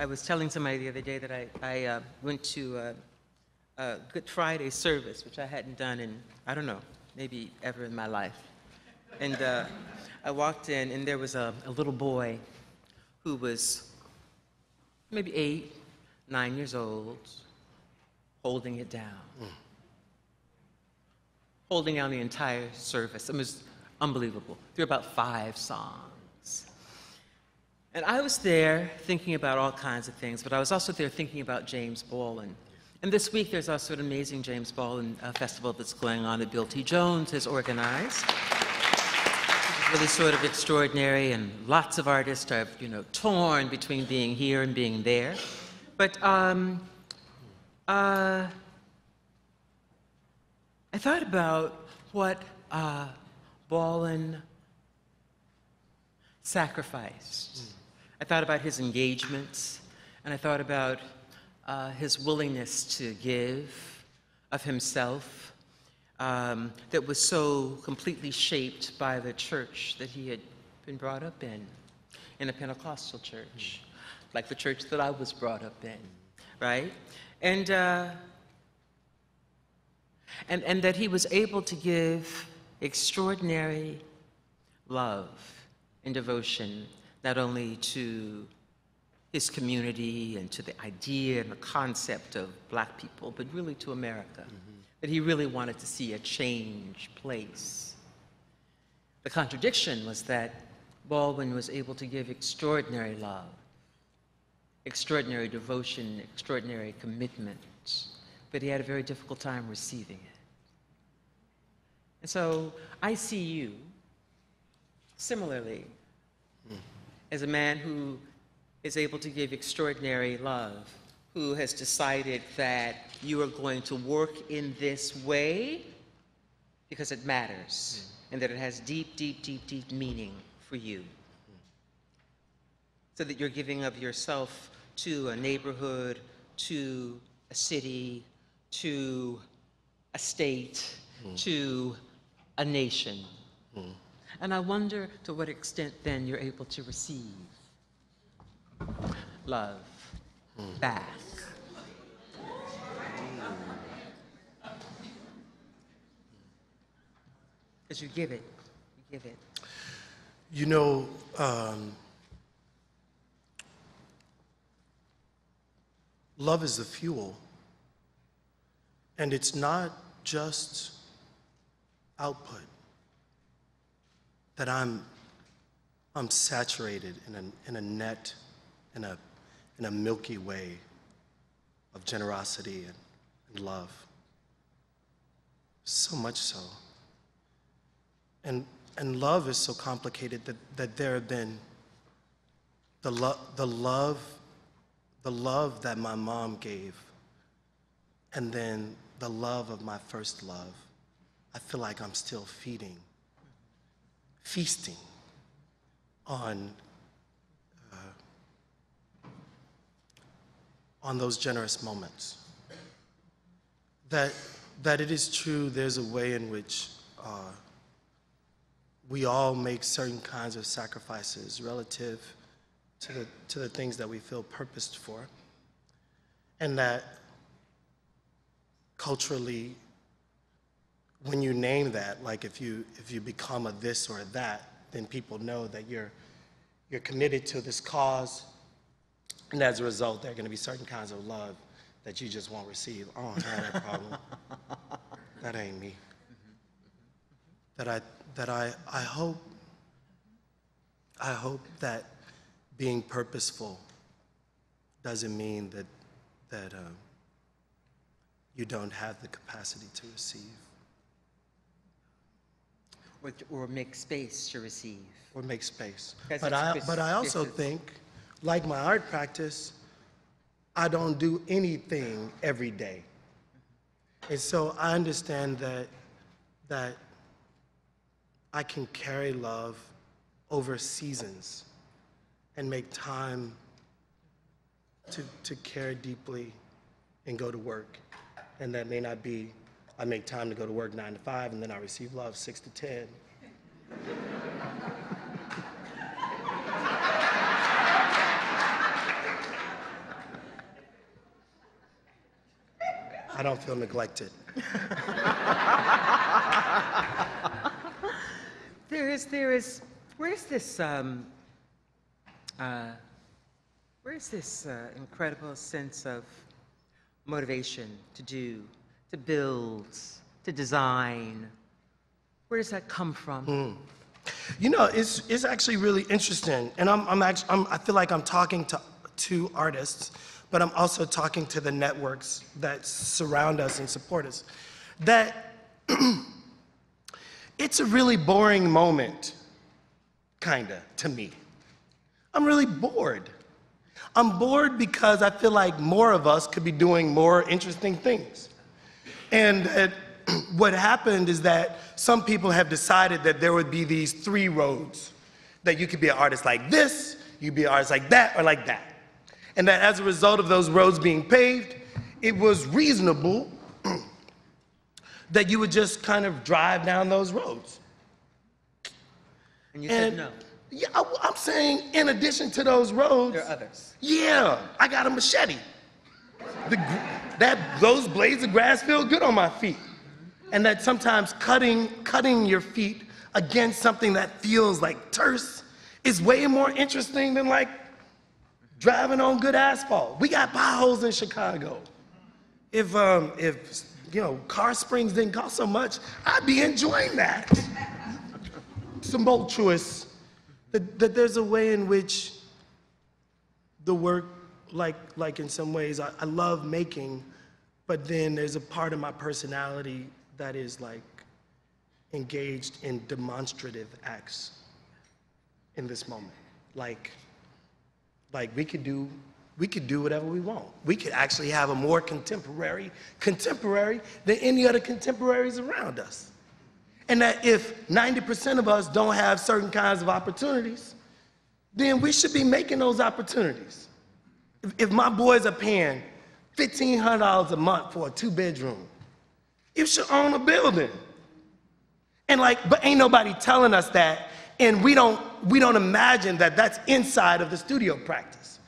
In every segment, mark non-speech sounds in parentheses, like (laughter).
I was telling somebody the other day that I, I uh, went to uh, a Good Friday service, which I hadn't done in, I don't know, maybe ever in my life. And uh, I walked in, and there was a, a little boy who was maybe eight, nine years old, holding it down. Holding down the entire service. It was unbelievable. There were about five songs. And I was there thinking about all kinds of things, but I was also there thinking about James Baldwin. And this week, there's also an amazing James Baldwin uh, festival that's going on that Bill T. Jones has organized. Really sort of extraordinary, and lots of artists are, you know, torn between being here and being there. But um, uh, I thought about what uh, Baldwin sacrificed. I thought about his engagements, and I thought about uh, his willingness to give of himself um, that was so completely shaped by the church that he had been brought up in, in a Pentecostal church, like the church that I was brought up in, right? And, uh, and, and that he was able to give extraordinary love and devotion, not only to his community and to the idea and the concept of black people, but really to America. Mm-hmm. That he really wanted to see a change place. The contradiction was that Baldwin was able to give extraordinary love, extraordinary devotion, extraordinary commitment, but he had a very difficult time receiving it. And so I see you similarly as a man who is able to give extraordinary love, who has decided that you are going to work in this way because it matters mm. and that it has deep, deep, deep, deep meaning for you. So that you're giving of yourself to a neighborhood, to a city, to a state, mm. to a nation. Mm. And I wonder to what extent then you're able to receive love back. Because you give it, you give it. You know, um, love is the fuel, and it's not just output. That I'm, I'm saturated in a, in a net, in a, in a milky way of generosity and, and love. So much so. And, and love is so complicated that, that there have been the, lo- the love, the love that my mom gave, and then the love of my first love. I feel like I'm still feeding, feasting on, uh, on those generous moments. That, that it is true, there's a way in which uh, we all make certain kinds of sacrifices relative to the, to the things that we feel purposed for. And that culturally, when you name that, like if you, if you become a this or a that, then people know that you're, you're committed to this cause. And as a result, there are going to be certain kinds of love that you just won't receive. Oh, I don't have that problem. (laughs) that ain't me that I that I I hope I hope that being purposeful doesn't mean that that um, you don't have the capacity to receive Or, or make space to receive. or make space. But I but I also think, like my art practice, I don't do anything every day. And so I understand that that I can carry love over seasons and make time to, to care deeply and go to work. And that may not be, I make time to go to work nine to five, and then I receive love six to 10. I don't feel neglected. there is, there is, where's this, um, uh, where's this uh, incredible sense of motivation to do to build, to design? Where does that come from? Hmm. You know, it's, it's actually really interesting. And I'm, I'm actually, I'm, I feel like I'm talking to, two artists, but I'm also talking to the networks that surround us and support us. That (clears throat) it's a really boring moment, kinda, to me. I'm really bored. I'm bored because I feel like more of us could be doing more interesting things. And uh, that (clears throat) what happened is that some people have decided that there would be these three roads that you could be an artist like this, you could be an artist like that, or like that. And that as a result of those roads being paved, it was reasonable (clears throat) that you would just kind of drive down those roads. And you said no. yeah, I, am saying in addition to those roads, There are others. yeah, I got a machete. The, that, those blades of grass feel good on my feet. And that sometimes cutting, cutting your feet against something that feels like terse is way more interesting than like driving on good asphalt. We got potholes in Chicago. If, um, if you know, car springs didn't cost so much, I'd be enjoying that. Tumultuous. That, that there's a way in which the work, like, like in some ways, I, I love making, but then there's a part of my personality that is like engaged in demonstrative acts in this moment. Like, like we could do, we could do whatever we want. We could actually have a more contemporary, contemporary than any other contemporaries around us. And that if 90% of us don't have certain kinds of opportunities, then we should be making those opportunities. If, my boys are paying $1,500 a month for a two bedroom, you should own a building. And like, but ain't nobody telling us that, and we don't, we don't imagine that that's inside of the studio practice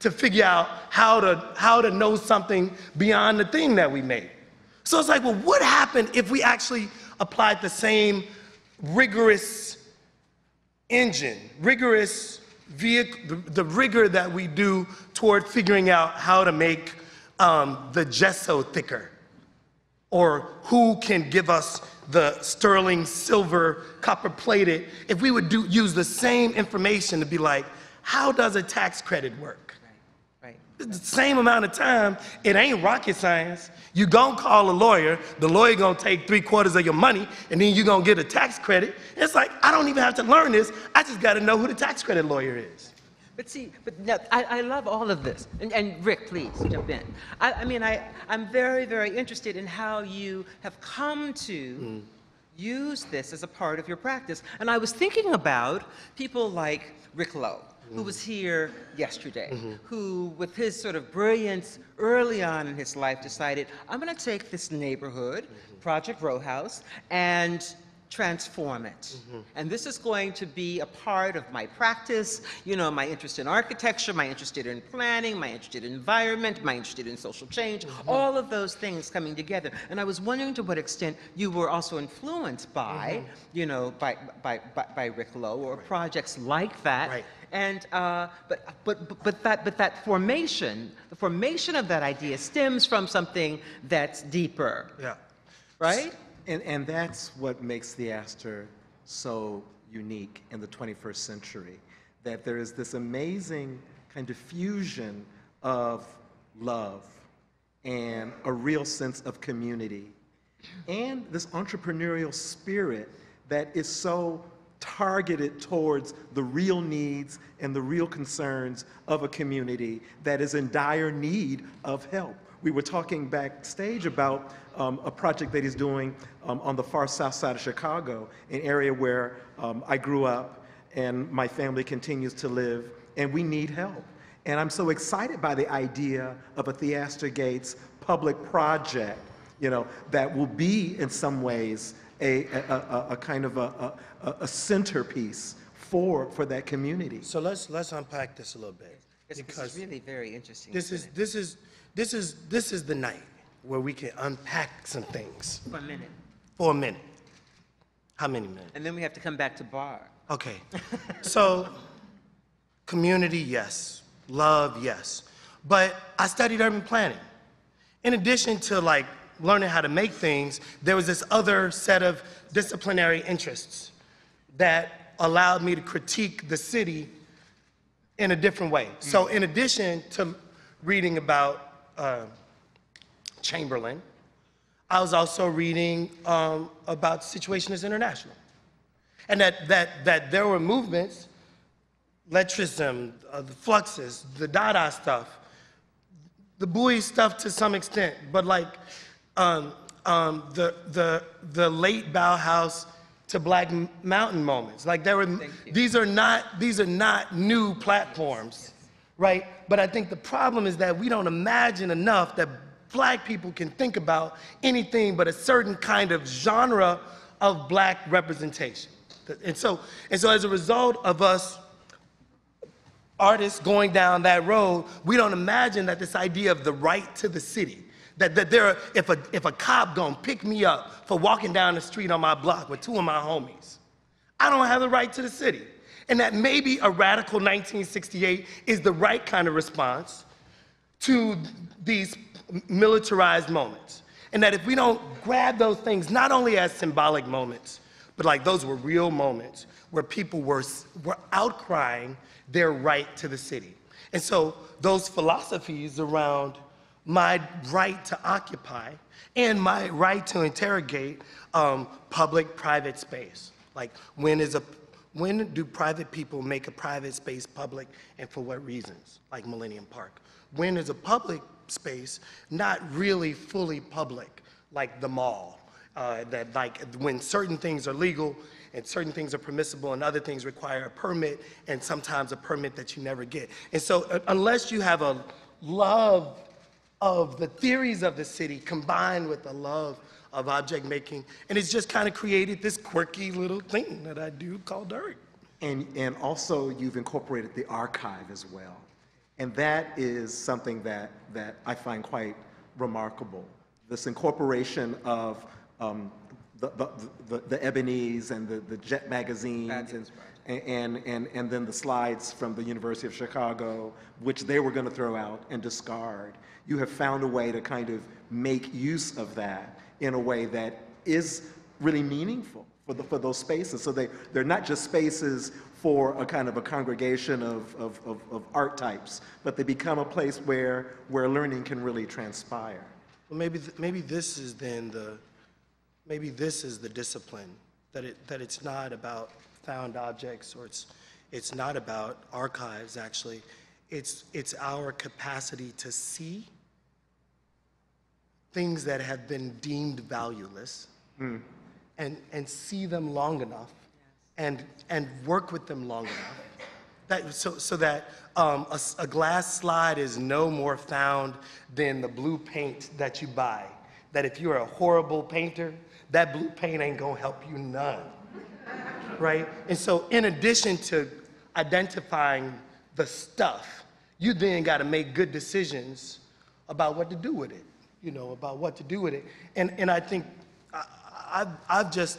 to figure out how to, how to know something beyond the thing that we made. So it's like, well, what happened if we actually applied the same rigorous engine, rigorous vehicle, the, the rigor that we do toward figuring out how to make um, the gesso thicker, or who can give us the sterling silver copper plated, if we would do, use the same information to be like, how does a tax credit work? The same amount of time. It ain't rocket science. You gonna call a lawyer. The lawyer gonna take three quarters of your money, and then you gonna get a tax credit. It's like I don't even have to learn this. I just got to know who the tax credit lawyer is. But see, but no, I, I love all of this. And, and Rick, please jump in. I, I mean, I, I'm very, very interested in how you have come to use this as a part of your practice. And I was thinking about people like Rick Lowe, who was here yesterday, mm-hmm. who, with his sort of brilliance early on in his life, decided, I'm going to take this neighborhood, mm-hmm. Project Row House, and transform it. Mm-hmm. And this is going to be a part of my practice, you know, my interest in architecture, my interest in planning, my interest in environment, my interest in social change, mm-hmm. all of those things coming together. And I was wondering to what extent you were also influenced by, mm-hmm. you know, by, by, by, by Rick Lowe or projects like that. Right. And uh, but, but but that but that formation, the formation of that idea stems from something that's deeper, Yeah. right? And, and that's what makes Theaster so unique in the 21st century, that there is this amazing kind of fusion of love and a real sense of community and this entrepreneurial spirit that is so targeted towards the real needs and the real concerns of a community that is in dire need of help. We were talking backstage about um, a project that he's doing um, on the far south side of Chicago, an area where um, I grew up and my family continues to live, and we need help. And I'm so excited by the idea of a Theaster Gates public project, you know, that will be in some ways a, a, a, a kind of a, a, a centerpiece for, for that community. So let's let's unpack this a little bit This, this because is really very interesting. this is this is this is this is the night, where we can unpack some things For a minute. for a minute. How many minutes? And then we have to come back to bar. Okay. So, (laughs) community, yes. Love, yes. But I studied urban planning. In addition to like learning how to make things, there was this other set of disciplinary interests that allowed me to critique the city in a different way. So, in addition to reading about uh, Chamberlain, I was also reading um, about Situationist International and that, that, that there were movements, Lettrism, uh, the Fluxus, the Dada stuff, the Bowie stuff to some extent, but like um, um, the, the, the late Bauhaus to Black Mountain moments. Like there were, these are not, these are not new platforms, right? But I think the problem is that we don't imagine enough that black people can think about anything but a certain kind of genre of black representation. And so, and so as a result of us artists going down that road, we don't imagine that this idea of the right to the city, that, that there, if a, if a cop gonna pick me up for walking down the street on my block with two of my homies, I don't have the right to the city. And that maybe a radical 1968 is the right kind of response to these militarized moments. And that if we don't grab those things, not only as symbolic moments, but like those were real moments where people were, were outcrying their right to the city. And so those philosophies around my right to occupy and my right to interrogate um, public-private space. Like when is a when do private people make a private space public and for what reasons? Like Millennium Park. When is a public space not really fully public, like the mall? Uh, that like when certain things are legal and certain things are permissible and other things require a permit and sometimes a permit that you never get. And so uh, unless you have a love of the theories of the city combined with the love of object making, and it's just kind of created this quirky little thing that I do called dirt. And, and also, you've incorporated the archive as well. And that is something that, that I find quite remarkable. This incorporation of um, the, the, the, the ebonies and the, the jet magazines and, Fabulous and, and, and then the slides from the University of Chicago, which they were going to throw out and discard. You have found a way to kind of make use of that in a way that is really meaningful for, the, for those spaces. So they, they're not just spaces for a kind of a congregation of, of, of, of art types, but they become a place where, where learning can really transpire. Well, maybe, th- maybe this is then the, maybe this is the discipline, that it, that it's not about found objects or it's, it's not about archives, actually. It's, it's our capacity to see things that have been deemed valueless and, and see them long enough and, and work with them long enough. That, so, so that um, a, a glass slide is no more found than the blue paint that you buy. That if you're a horrible painter, that blue paint ain't gonna help you none. Right? And so, in addition to identifying the stuff, you then got to make good decisions about what to do with it, you know, about what to do with it. And, and I think I, I, I've just,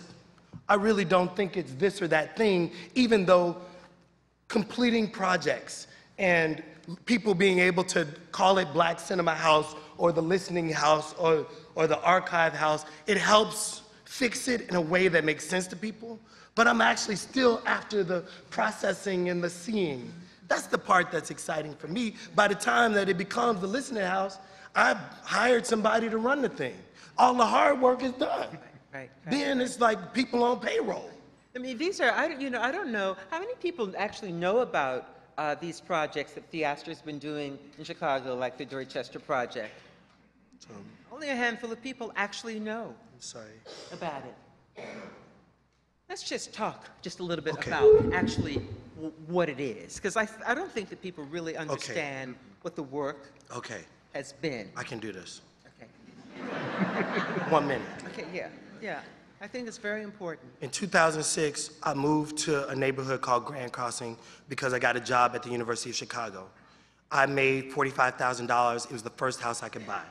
I really don't think it's this or that thing, even though completing projects and people being able to call it Black Cinema House or the Listening House or, or the Archive House, it helps fix it in a way that makes sense to people. But I'm actually still after the processing and the seeing. That's the part that's exciting for me. By the time that it becomes the Listening House, I've hired somebody to run the thing. All the hard work is done. Right, right. Then it's like people on payroll. I mean, these are, I don't, you know, I don't know, how many people actually know about uh, these projects that Theaster's been doing in Chicago, like the Dorchester Project? So, Only a handful of people actually know I'm sorry. about it. Let's just talk just a little bit Okay. about actually what it is, because I, I don't think that people really understand what the work Okay, has been. I can do this. Okay, (laughs) One minute. okay, yeah, yeah. I think it's very important. In 2006, I moved to a neighborhood called Grand Crossing because I got a job at the University of Chicago. I made $45,000. It was the first house I could buy.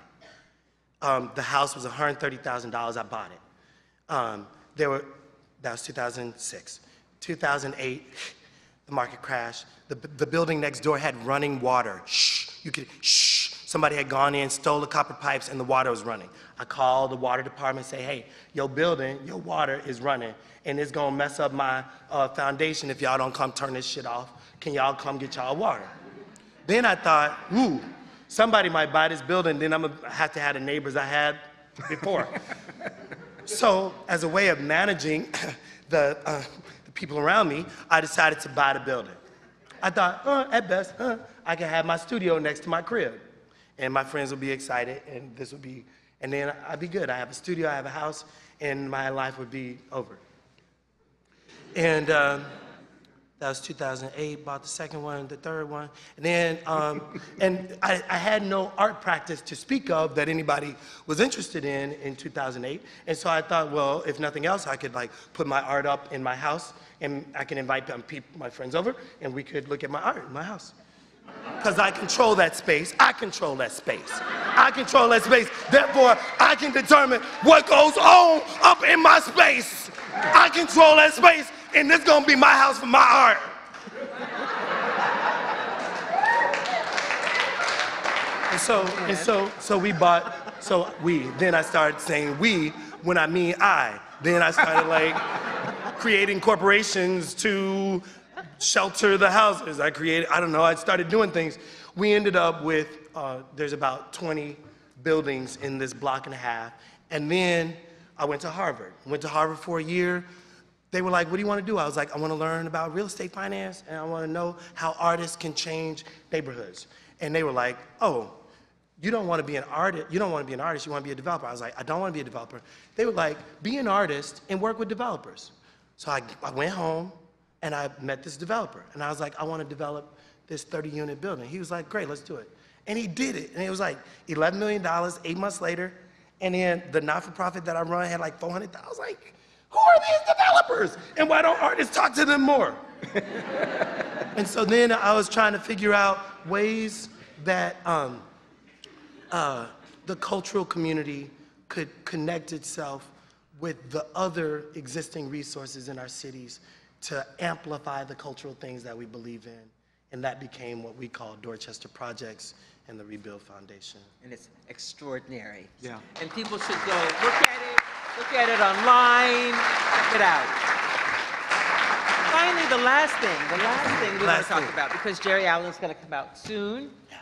Um, the house was $130,000. I bought it. Um, there were, that was 2006. 2008, the market crashed. The, the building next door had running water. Shh, you could, shh. Somebody had gone in, stole the copper pipes, and the water was running. I called the water department, say, hey, your building, your water is running, and it's gonna mess up my uh, foundation if y'all don't come turn this shit off. Can y'all come get y'all water? Then I thought, ooh, somebody might buy this building, then I'm gonna have to have the neighbors I had before. (laughs) so, as a way of managing (coughs) the, uh, the people around me, I decided to buy the building. I thought, uh, at best, uh, I can have my studio next to my crib. And my friends will be excited, and this would be, and then I'd be good. I have a studio, I have a house, and my life would be over. And um, that was 2008, bought the second one, the third one. And then, um, (laughs) and I, I had no art practice to speak of that anybody was interested in in 2008. And so I thought, well, if nothing else, I could like put my art up in my house and I can invite my friends over and we could look at my art in my house. Because I control that space. I control that space. I control that space. Therefore, I can determine what goes on up in my space. I control that space, and this gonna be my house for my art. And so, and so, so we bought, so we, then I started saying we when I mean I. Then I started like creating corporations to shelter the houses. I created, I don't know, I started doing things. We ended up with, uh, there's about 20 buildings in this block and a half. And then I went to Harvard. Went to Harvard for a year. They were like, what do you want to do? I was like, I want to learn about real estate finance and I want to know how artists can change neighborhoods. And they were like, oh, you don't want to be an artist, you don't want to be an artist, you want to be a developer. I was like, I don't want to be a developer. They were like, be an artist and work with developers. So I, I went home and I met this developer. And I was like, I want to develop this 30 unit building. He was like, great, let's do it. And he did it. And it was like $11 million, eight months later. And then the not for profit that I run had like 400,000. I was like, who are these developers? And why don't artists talk to them more? (laughs) and so then I was trying to figure out ways that um, uh, the cultural community could connect itself with the other existing resources in our cities to amplify the cultural things that we believe in. And that became what we call Dorchester Projects and the Rebuild Foundation. And it's extraordinary. Yeah. And people should go look at it, look at it online, check it out. Finally, the last thing, the last thing we want to talk thing. about, because Jerry Allen's going to come out soon. Yeah.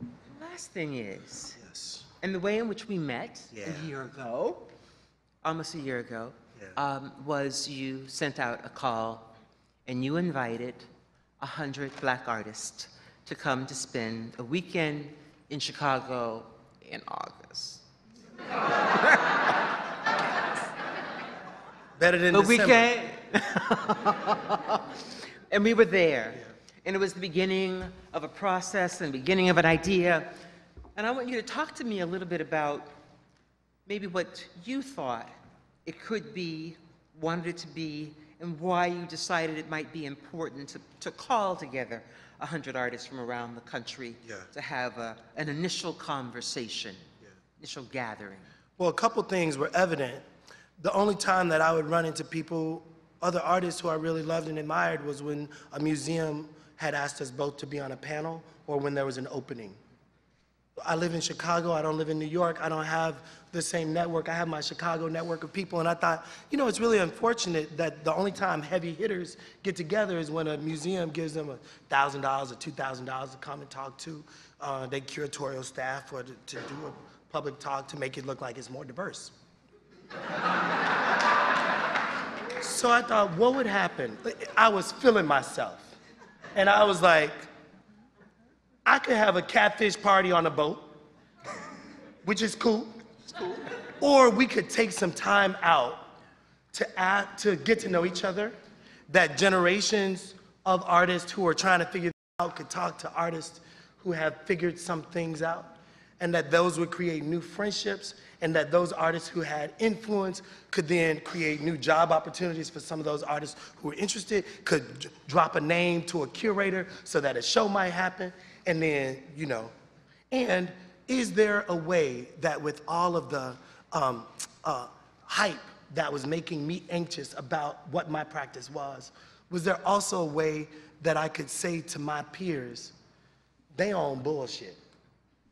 The last thing is, Yes. and the way in which we met Yeah. a year ago, almost a year ago, Yeah. um, was you sent out a call and you invited 100 black artists to come to spend a weekend in Chicago in August. (laughs) Better than A December. weekend. (laughs) and we were there. And it was the beginning of a process and the beginning of an idea. And I want you to talk to me a little bit about maybe what you thought it could be, wanted it to be, and why you decided it might be important to, to call together 100 artists from around the country Yeah. to have a, an initial conversation, initial gathering. Well, a couple things were evident. The only time that I would run into people, other artists who I really loved and admired, was when a museum had asked us both to be on a panel or when there was an opening. I live in Chicago, I don't live in New York, I don't have the same network. I have my Chicago network of people, and I thought, you know, it's really unfortunate that the only time heavy hitters get together is when a museum gives them $1,000 or $2,000 to come and talk to uh, their curatorial staff or to, to do a public talk to make it look like it's more diverse. So I thought, what would happen? I was feeling myself. And I was like, I could have a catfish party on a boat, which is cool. Or we could take some time out to to get to know each other, that generations of artists who are trying to figure out could talk to artists who have figured some things out, and that those would create new friendships, and that those artists who had influence could then create new job opportunities for some of those artists who were interested, could drop a name to a curator so that a show might happen, and then, you know, and is there a way that with all of the um, uh, hype that was making me anxious about what my practice was, was there also a way that I could say to my peers, they on bullshit.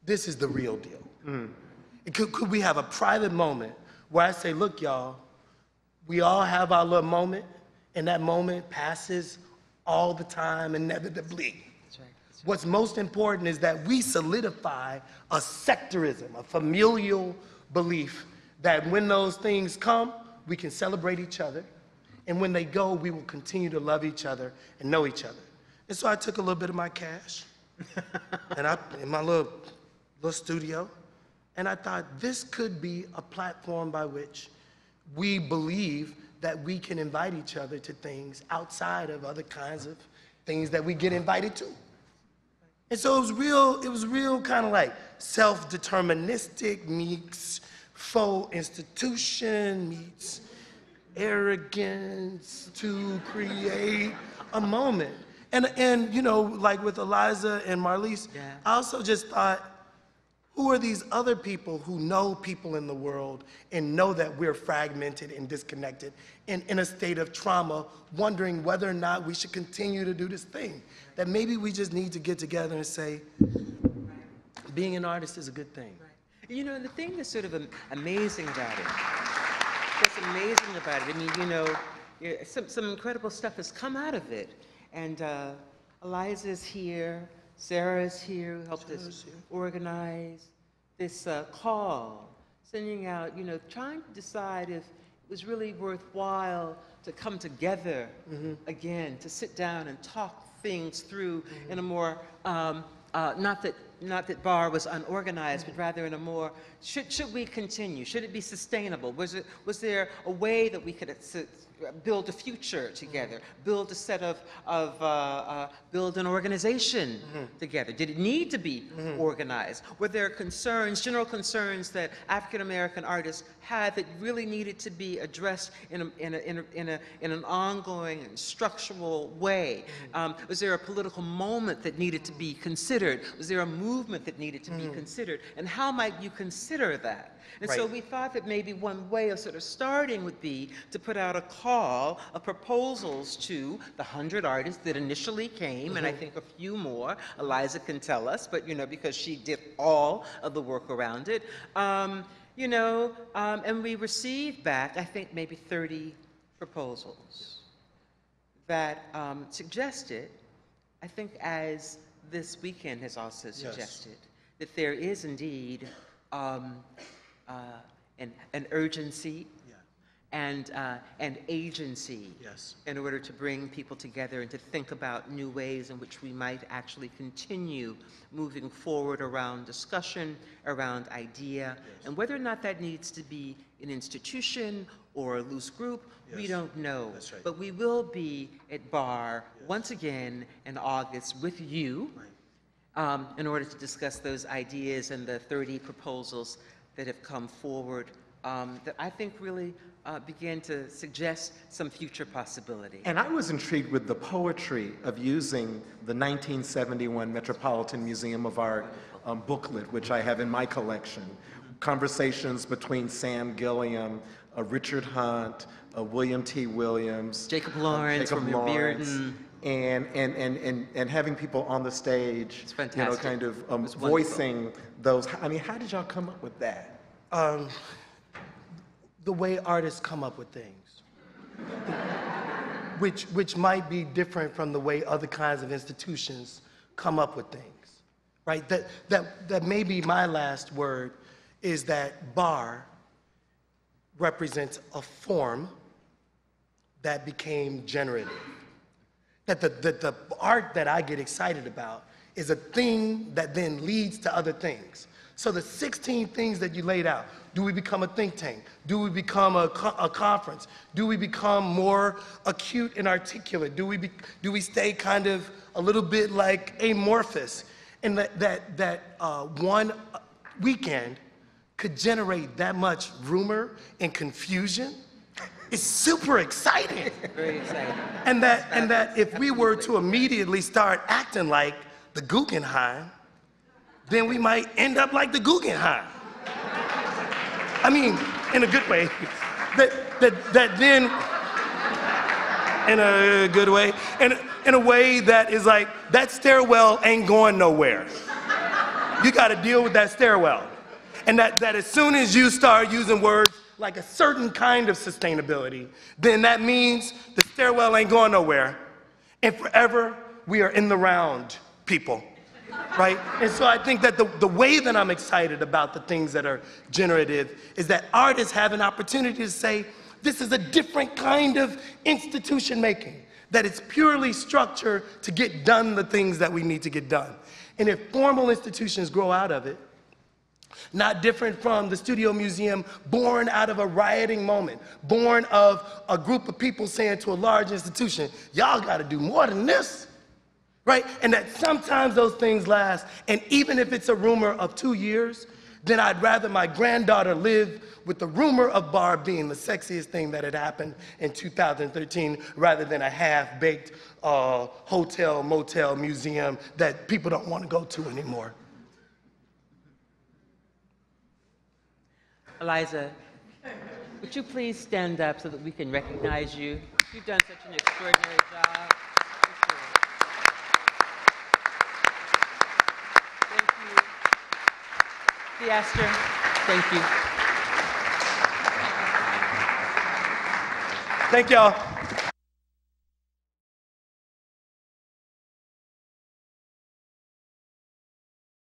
This is the real deal. Could, could we have a private moment where I say, look, y'all, we all have our little moment, and that moment passes all the time inevitably. That's right. That's What's most important is that we solidify a sectorism, a familial belief that when those things come, we can celebrate each other. And when they go, we will continue to love each other and know each other. And so I took a little bit of my cash (laughs) and I, in my little, little studio, and I thought this could be a platform by which we believe that we can invite each other to things outside of other kinds of things that we get invited to. And so it was real, it was real kind of like self-deterministic meets faux institution meets arrogance to create a moment. And, and you know, like with Eliza and Marlise, Yeah. I also just thought, who are these other people who know people in the world and know that we're fragmented and disconnected and in a state of trauma, wondering whether or not we should continue to do this thing? That maybe we just need to get together and say, being an artist is a good thing. You know, the thing that's sort of amazing about it, what's amazing about it, I mean, you know, some, some incredible stuff has come out of it. And uh, Eliza's here, Sarah's here, who helped us here. organize this uh, call, sending out, you know, trying to decide if it was really worthwhile to come together again, to sit down and talk things through in a more, um, uh, not that not that bar was unorganized, but rather in a more, should, should we continue? Should it be sustainable? Was, it, was there a way that we could build a future together, build a set of, of uh, uh, build an organization together? Did it need to be organized? Were there concerns, general concerns that African American artists had that really needed to be addressed in, a, in, a, in, a, in, a, in an ongoing and structural way? Um, was there a political moment that needed to be considered? Was there a movement that needed to be considered? And how might you consider that? And so Right. we thought that maybe one way of sort of starting would be to put out a call of proposals to the 100 artists that initially came, and I think a few more. Eliza can tell us, but you know, because she did all of the work around it. Um, you know, um, and we received back, I think, maybe 30 proposals that um, suggested, I think as this weekend has also suggested, that there is indeed um, uh, an, an urgency Yeah. and, uh, and agency Yes. in order to bring people together and to think about new ways in which we might actually continue moving forward around discussion, around idea, and whether or not that needs to be an institution or a loose group, we don't know. That's right. But we will be at Bar once again in August with you um, in order to discuss those ideas and the 30 proposals that have come forward um, that I think really uh, begin to suggest some future possibility. And I was intrigued with the poetry of using the 1971 Metropolitan Museum of Art um, booklet, which I have in my collection. Conversations between Sam Gilliam, uh, Richard Hunt, uh, William T. Williams, Jacob uh, Lawrence, Jacob Romeo Lawrence, Bearden. And, and, and, and, and having people on the stage, It's you know, kind of um, It wonderful. voicing those. I mean, how did y'all come up with that? Um, the way artists come up with things, (laughs) which, which might be different from the way other kinds of institutions come up with things, right? That, that, that may be my last word is that bar represents a form that became generative. That the, the, art that I get excited about is a thing that then leads to other things. So the 16 things that you laid out, do we become a think tank? Do we become a, co- a conference? Do we become more acute and articulate? Do we, be, do we stay kind of a little bit like amorphous? And that, that, that uh, one weekend could generate that much rumor and confusion is super exciting. (laughs) Very exciting. And that, and that if we were to immediately start acting like the Guggenheim, then we might end up like the Guggenheim. I mean, in a good way. (laughs) That, that, that then, in a good way, in, in a way that is like, that stairwell ain't going nowhere. You got to deal with that stairwell. And that, that as soon as you start using words like a certain kind of sustainability, then that means the stairwell ain't going nowhere. And forever, we are in the round, people. Right? And so I think that the, the way that I'm excited about the things that are generative is that artists have an opportunity to say, this is a different kind of institution making, that it's purely structure to get done the things that we need to get done. And if formal institutions grow out of it, not different from the Studio Museum, born out of a rioting moment, born of a group of people saying to a large institution, y'all got to do more than this, right? And that sometimes those things last. And even if it's a rumor of two years, then I'd rather my granddaughter live with the rumor of Barb being the sexiest thing that had happened in 2013 rather than a half baked uh, hotel, motel, museum that people don't want to go to anymore. Eliza, would you please stand up so that we can recognize you? You've done such an extraordinary job. Thank you. Theaster, thank you. Thank y'all.